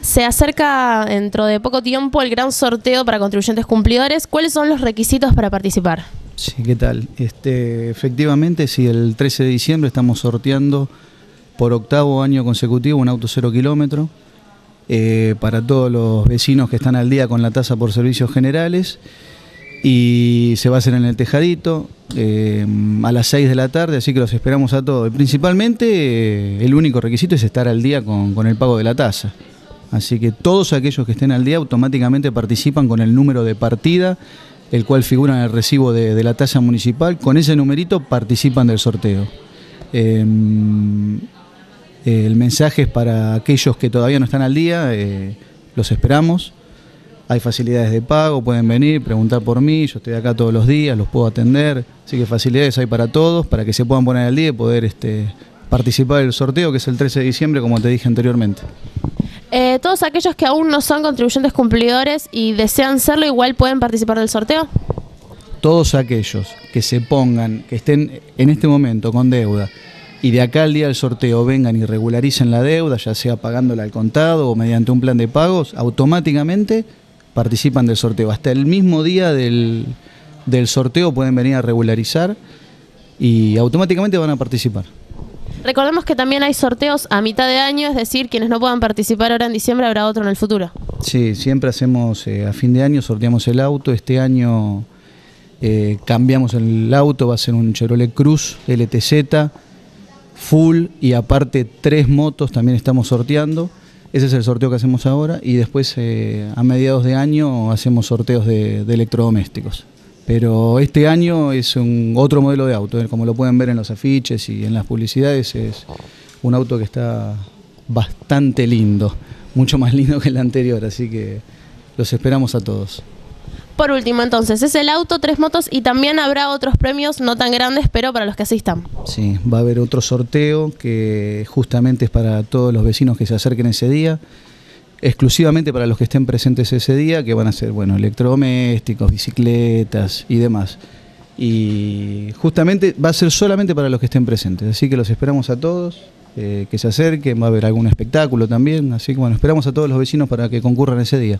Se acerca dentro de poco tiempo el gran sorteo para contribuyentes cumplidores. ¿Cuáles son los requisitos para participar? Sí, ¿qué tal? Este, efectivamente, sí, el 13 de diciembre estamos sorteando por octavo año consecutivo un auto cero kilómetro eh, para todos los vecinos que están al día con la tasa por servicios generales y se va a hacer en el Tejadito eh, a las 6 de la tarde, así que los esperamos a todos. Principalmente eh, el único requisito es estar al día con, con el pago de la tasa. Así que todos aquellos que estén al día automáticamente participan con el número de partida, el cual figura en el recibo de, la tasa municipal. Con ese numerito participan del sorteo. Em, el mensaje es para aquellos que todavía no están al día, eh, los esperamos. Hay facilidades de pago, pueden venir, preguntar por mí, yo estoy acá todos los días, los puedo atender. Así que facilidades hay para todos, para que se puedan poner al día y poder este, participar del sorteo, que es el 13 de diciembre, como te dije anteriormente. Eh, todos aquellos que aún no son contribuyentes cumplidores y desean serlo, igual pueden participar del sorteo. Todos aquellos que se pongan, que estén en este momento con deuda y de acá al día del sorteo vengan y regularicen la deuda, ya sea pagándola al contado o mediante un plan de pagos, automáticamente participan del sorteo. Hasta el mismo día del, del sorteo pueden venir a regularizar y automáticamente van a participar. Recordemos que también hay sorteos a mitad de año, es decir, quienes no puedan participar ahora en diciembre habrá otro en el futuro. Sí, siempre hacemos eh, a fin de año, sorteamos el auto. Este año eh, cambiamos el auto, va a ser un Chevrolet Cruz LTZ, full y aparte tres motos también estamos sorteando. Ese es el sorteo que hacemos ahora y después eh, a mediados de año hacemos sorteos de electrodomésticos. Pero este año es un otro modelo de auto, ¿eh? como lo pueden ver en los afiches y en las publicidades, es un auto que está bastante lindo, mucho más lindo que el anterior, así que los esperamos a todos. Por último, entonces, es el auto, tres motos y también habrá otros premios no tan grandes, pero para los que asistan. Sí, va a haber otro sorteo que justamente es para todos los vecinos que se acerquen ese día exclusivamente para los que estén presentes ese día, que van a ser, bueno, electrodomésticos, bicicletas y demás. Y justamente va a ser solamente para los que estén presentes, así que los esperamos a todos, eh, que se acerquen, va a haber algún espectáculo también, así que bueno, esperamos a todos los vecinos para que concurran ese día.